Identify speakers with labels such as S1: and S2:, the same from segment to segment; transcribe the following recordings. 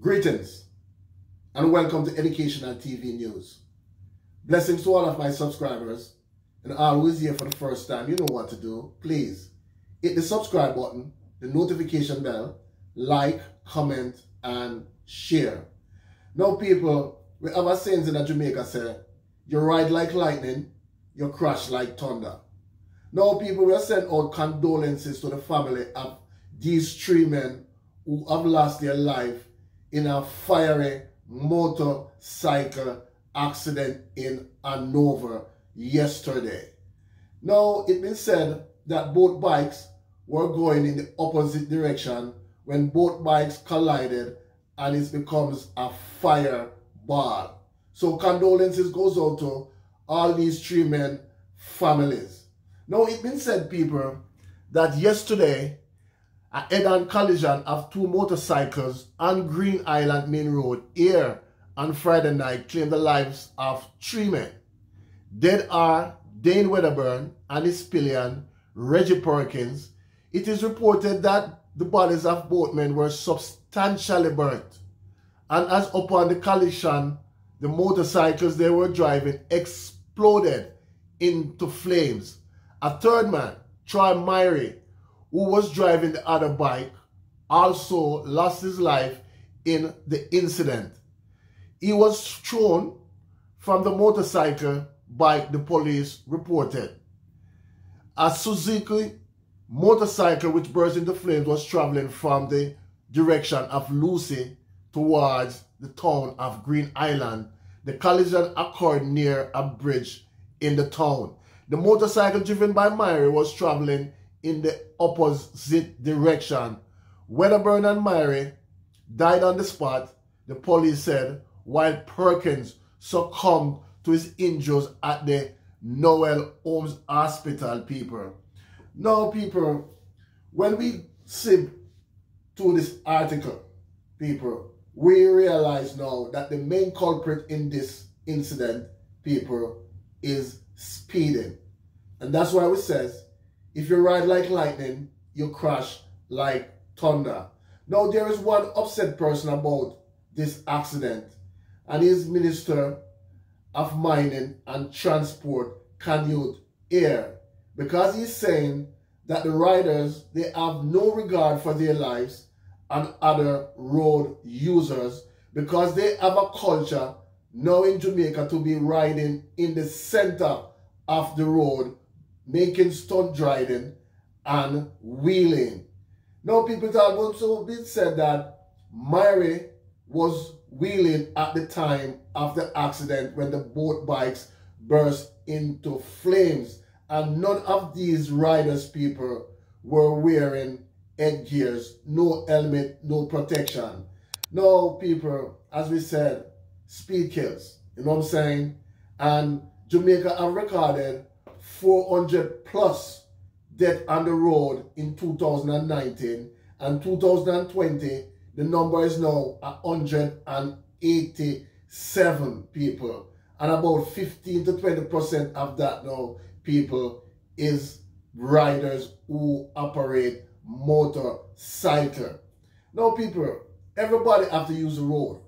S1: Greetings and welcome to Educational TV News. Blessings to all of my subscribers and all who is here for the first time. You know what to do. Please hit the subscribe button, the notification bell, like, comment, and share. Now people, we have a saying in Jamaica say, you ride like lightning, you crash like thunder. Now people, we send out condolences to the family of these three men who have lost their life in a fiery motorcycle accident in Hanover yesterday. Now, it been said that both bikes were going in the opposite direction when both bikes collided and it becomes a fireball. So condolences goes out to all these three men families. Now, it been said, people, that yesterday a head-on collision of two motorcycles on Green Island Main Road here on Friday night claimed the lives of three men. Dead are Dane Wedderburn, Alice Pillion, Rajay Perkins. It is reported that the bodies of both men were substantially burnt. And as upon the collision, the motorcycles they were driving exploded into flames. A third man, Troy Myrie, who was driving the other bike, also lost his life in the incident. He was thrown from the motorcycle bike, the police reported. A Suzuki motorcycle which burst into flames was traveling from the direction of Lucea towards the town of Green Island. The collision occurred near a bridge in the town. The motorcycle driven by Myrie was traveling in the opposite direction. Wedderburn and Myrie died on the spot, the police said, while Perkins succumbed to his injuries at the Noel Holmes Hospital, people. Now, people, when we see to this article, people, we realize now that the main culprit in this incident, people, is speeding. And that's why it says if you ride like lightning, you crash like thunder. Now, there is one upset person about this accident, and his Minister of Mining and Transport, Canute Eyre, because he's saying that the riders, they have no regard for their lives and other road users because they have a culture now in Jamaica to be riding in the center of the road making stunt driving and wheeling. Now people have also been said that Myrie was wheeling at the time of the accident when the boat bikes burst into flames and none of these riders people were wearing headgears, no helmet, no protection. No people, as we said, speed kills, you know what I'm saying? And Jamaica have recorded 400 plus death on the road in 2019 and 2020 the number is now 187 people. And about 15 to 20 percent of that now people is riders who operate motorcycle. Now people everybody have to use the road.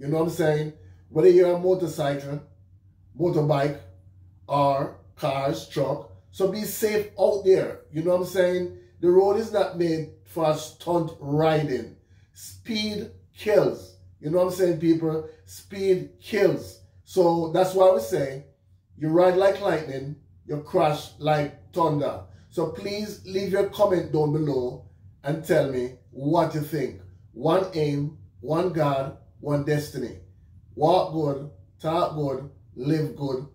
S1: You know what i'm saying? Whether you're a motorcycle motorbike or cars, truck. So be safe out there. You know what I'm saying? The road is not made for stunt riding. Speed kills. You know what I'm saying, people? Speed kills. So that's why we say you ride like lightning, you crash like thunder. So please leave your comment down below and tell me what you think. One aim, one God, one destiny. Walk good, talk good, live good,